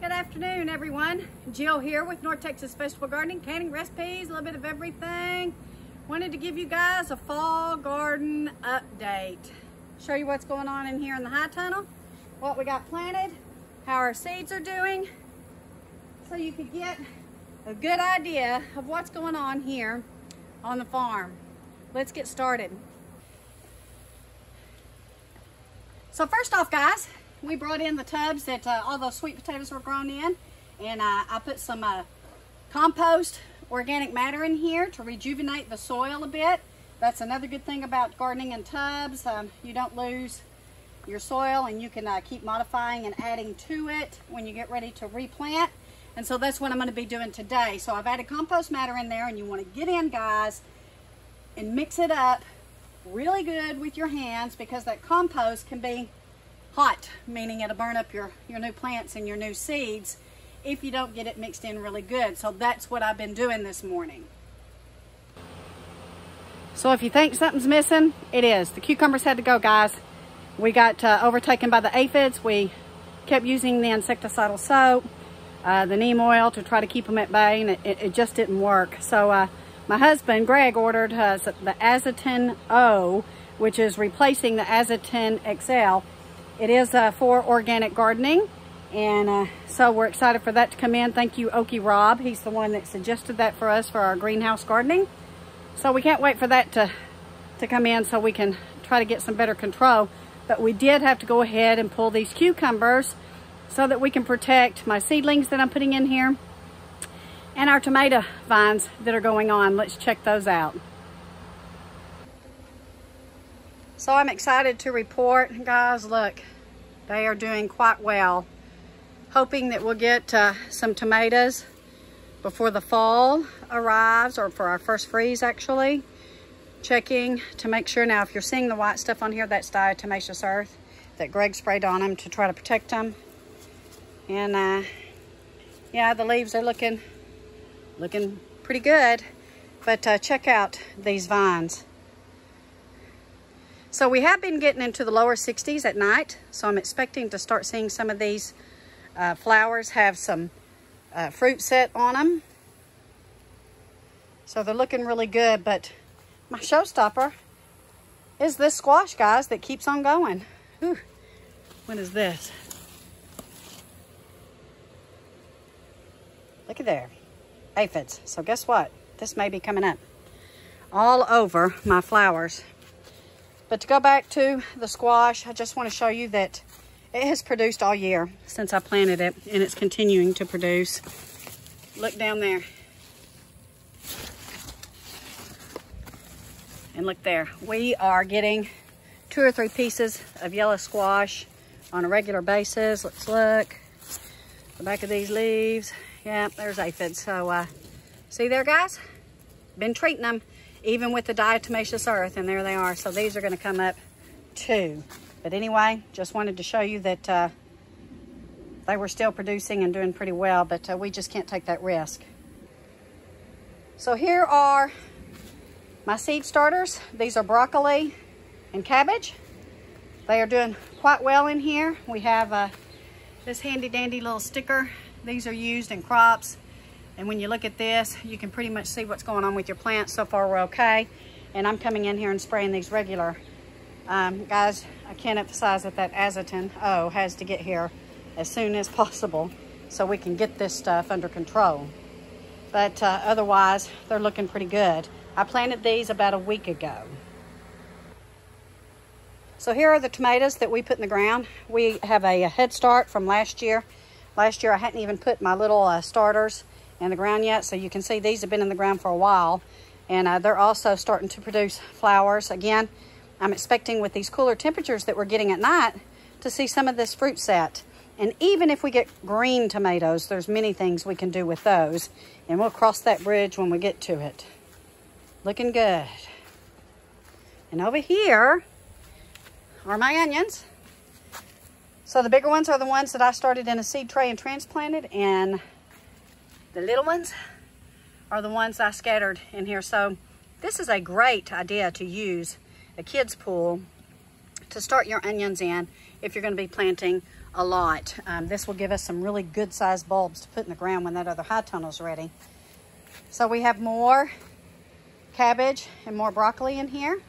Good afternoon, everyone. Jill here with North Texas Vegetable Gardening, canning recipes, a little bit of everything. Wanted to give you guys a fall garden update. Show you what's going on in here in the high tunnel, what we got planted, how our seeds are doing, so you could get a good idea of what's going on here on the farm. Let's get started. So first off, guys, we brought in the tubs that uh, all those sweet potatoes were grown in and uh, I put some uh, compost organic matter in here to rejuvenate the soil a bit. That's another good thing about gardening in tubs. Um, you don't lose your soil and you can uh, keep modifying and adding to it when you get ready to replant. And so that's what I'm going to be doing today. So I've added compost matter in there and you want to get in guys and mix it up really good with your hands because that compost can be hot, meaning it'll burn up your, your new plants and your new seeds if you don't get it mixed in really good. So that's what I've been doing this morning. So if you think something's missing, it is. The cucumbers had to go, guys. We got uh, overtaken by the aphids. We kept using the insecticidal soap, uh, the neem oil to try to keep them at bay, and it, it, it just didn't work. So uh, my husband, Greg, ordered uh, the Azatin O, which is replacing the Azatin XL it is uh, for organic gardening. And uh, so we're excited for that to come in. Thank you, Okie Rob. He's the one that suggested that for us for our greenhouse gardening. So we can't wait for that to, to come in so we can try to get some better control. But we did have to go ahead and pull these cucumbers so that we can protect my seedlings that I'm putting in here and our tomato vines that are going on. Let's check those out. So I'm excited to report, guys, look, they are doing quite well. Hoping that we'll get uh, some tomatoes before the fall arrives or for our first freeze actually. Checking to make sure. Now, if you're seeing the white stuff on here, that's diatomaceous earth that Greg sprayed on them to try to protect them. And uh, yeah, the leaves are looking, looking pretty good. But uh, check out these vines. So we have been getting into the lower 60s at night. So I'm expecting to start seeing some of these uh, flowers have some uh, fruit set on them. So they're looking really good. But my showstopper is this squash, guys, that keeps on going. What is this? Look at there. Aphids. So guess what? This may be coming up all over my flowers. But to go back to the squash, I just want to show you that it has produced all year since I planted it, and it's continuing to produce. Look down there. And look there. We are getting two or three pieces of yellow squash on a regular basis. Let's look. The back of these leaves. Yeah, there's aphids. So, uh, see there, guys? Been treating them even with the diatomaceous earth, and there they are. So these are gonna come up too. But anyway, just wanted to show you that uh, they were still producing and doing pretty well, but uh, we just can't take that risk. So here are my seed starters. These are broccoli and cabbage. They are doing quite well in here. We have uh, this handy dandy little sticker. These are used in crops and when you look at this, you can pretty much see what's going on with your plants. So far, we're okay. And I'm coming in here and spraying these regular. Um, guys, I can't emphasize that that Azatin O has to get here as soon as possible so we can get this stuff under control. But uh, otherwise, they're looking pretty good. I planted these about a week ago. So here are the tomatoes that we put in the ground. We have a, head start from last year. Last year I hadn't even put my little uh, starters in the ground yet. So you can see these have been in the ground for a while. And uh, they're also starting to produce flowers. Again, I'm expecting with these cooler temperatures that we're getting at night to see some of this fruit set. And even if we get green tomatoes, there's many things we can do with those. And we'll cross that bridge when we get to it. Looking good. And over here are my onions. So the bigger ones are the ones that I started in a seed tray and transplanted. And the little ones are the ones I scattered in here. So this is a great idea to use a kid's pool to start your onions in if you're going to be planting a lot. Um, this will give us some really good sized bulbs to put in the ground when that other high tunnel is ready. So we have more cabbage and more broccoli in here.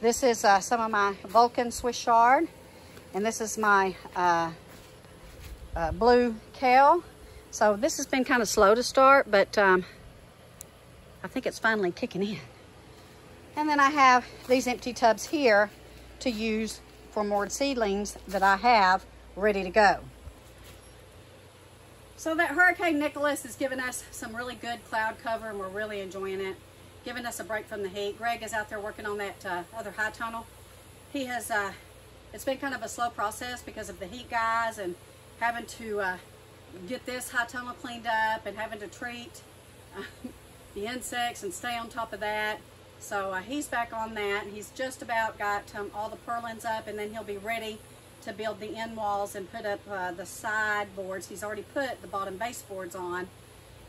This is uh, some of my Vulcan Swiss chard, and this is my uh, uh, blue kale. So this has been kind of slow to start, but um, I think it's finally kicking in. And then I have these empty tubs here to use for more seedlings that I have ready to go. So that Hurricane Nicholas has given us some really good cloud cover and we're really enjoying it. Giving us a break from the heat. Greg is out there working on that uh, other high tunnel. He has, uh, it's been kind of a slow process because of the heat guys and having to uh, get this high tunnel cleaned up and having to treat uh, the insects and stay on top of that. So uh, he's back on that. He's just about got um, all the purlins up and then he'll be ready to build the end walls and put up uh, the side boards. He's already put the bottom baseboards on,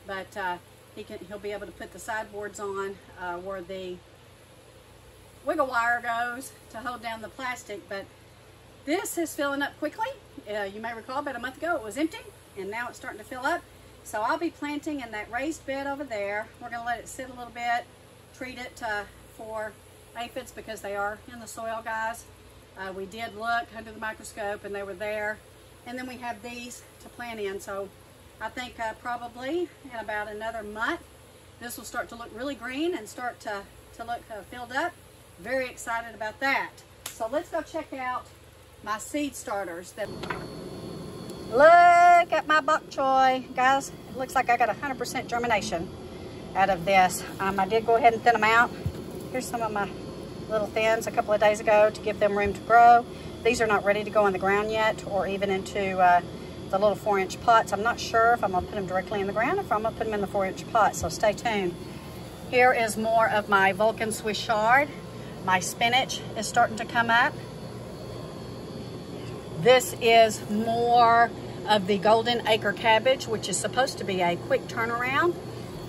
but uh, he can, he'll be able to put the sideboards on uh, where the wiggle wire goes to hold down the plastic. But this is filling up quickly. Uh, you may recall about a month ago it was empty and now it's starting to fill up. So I'll be planting in that raised bed over there. We're going to let it sit a little bit, treat it uh, for aphids because they are in the soil, guys. Uh, we did look under the microscope and they were there. And then we have these to plant in. So I think uh, probably in about another month, this will start to look really green and start to, to look uh, filled up. Very excited about that. So let's go check out my seed starters. That Look at my bok choy. Guys, it looks like I got 100% germination out of this. Um, I did go ahead and thin them out. Here's some of my little thins a couple of days ago to give them room to grow. These are not ready to go in the ground yet or even into uh, the little four inch pots. I'm not sure if I'm gonna put them directly in the ground or if I'm gonna put them in the four inch pot, so stay tuned. Here is more of my Vulcan Swiss chard. My spinach is starting to come up. This is more of the golden acre cabbage, which is supposed to be a quick turnaround.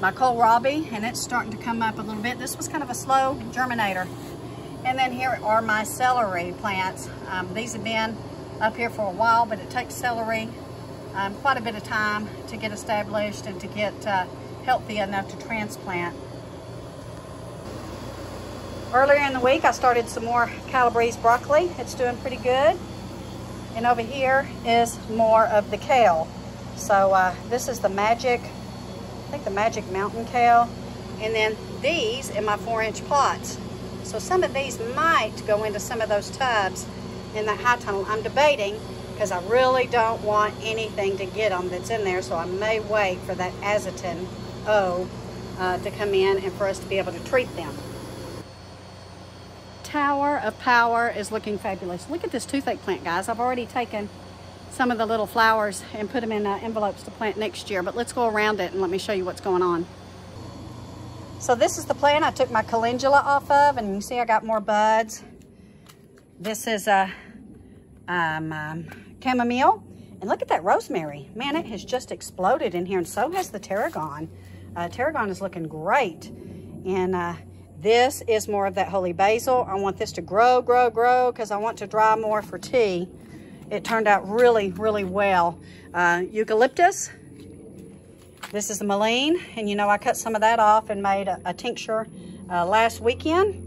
My kohlrabi, and it's starting to come up a little bit. This was kind of a slow germinator. And then here are my celery plants. Um, these have been up here for a while, but it takes celery um, quite a bit of time to get established and to get uh, healthy enough to transplant. Earlier in the week, I started some more Calabrese broccoli. It's doing pretty good. And over here is more of the kale. So uh, this is the magic, I think the magic mountain kale. And then these in my four inch pots. So some of these might go into some of those tubs in that high tunnel. I'm debating because I really don't want anything to get them that's in there. So I may wait for that azatin O uh, to come in and for us to be able to treat them. Tower of Power is looking fabulous. Look at this toothache plant, guys. I've already taken some of the little flowers and put them in uh, envelopes to plant next year. But let's go around it and let me show you what's going on. So this is the plant I took my calendula off of, and you see I got more buds. This is a um, um, chamomile. And look at that rosemary. Man, it has just exploded in here, and so has the tarragon. Uh, tarragon is looking great. And uh, this is more of that holy basil. I want this to grow, grow, grow, because I want to dry more for tea. It turned out really, really well. Uh, eucalyptus, this is the mullein, and you know I cut some of that off and made a, a tincture uh, last weekend.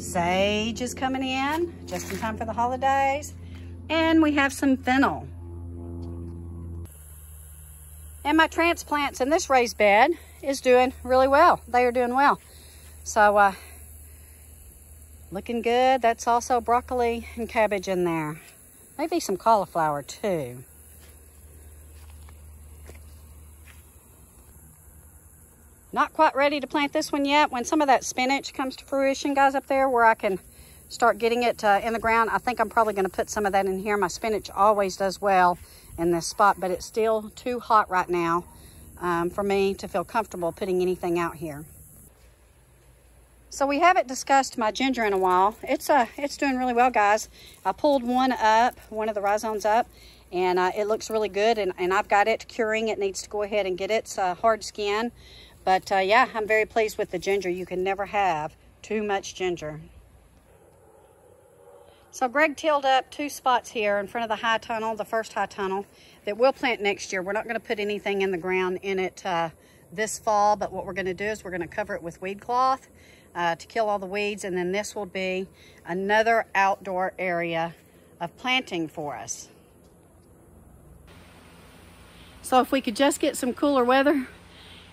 Sage is coming in just in time for the holidays. And we have some fennel. And my transplants in this raised bed is doing really well. They are doing well. So, uh, looking good. That's also broccoli and cabbage in there. Maybe some cauliflower too. Not quite ready to plant this one yet. When some of that spinach comes to fruition, guys, up there where I can start getting it uh, in the ground, I think I'm probably going to put some of that in here. My spinach always does well in this spot, but it's still too hot right now um, for me to feel comfortable putting anything out here. So we haven't discussed my ginger in a while. It's uh, it's doing really well, guys. I pulled one up, one of the rhizomes up, and uh, it looks really good, and, and I've got it curing. It needs to go ahead and get its uh, hard skin. But uh, yeah, I'm very pleased with the ginger. You can never have too much ginger. So Greg tilled up two spots here in front of the high tunnel, the first high tunnel, that we'll plant next year. We're not gonna put anything in the ground in it uh, this fall, but what we're gonna do is we're gonna cover it with weed cloth uh, to kill all the weeds, and then this will be another outdoor area of planting for us. So if we could just get some cooler weather,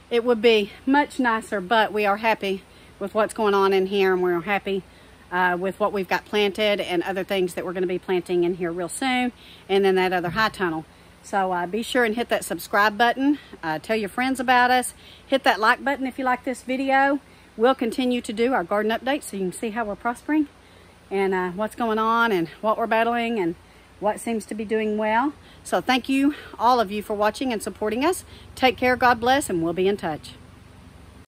it would be much nicer, but we are happy with what's going on in here and we're happy uh, with what we've got planted and other things that we're going to be planting in here real soon. And then that other high tunnel. So uh, be sure and hit that subscribe button. Uh, tell your friends about us. Hit that like button if you like this video. We'll continue to do our garden updates so you can see how we're prospering and uh, what's going on and what we're battling and what seems to be doing well. So thank you, all of you, for watching and supporting us. Take care, God bless, and we'll be in touch.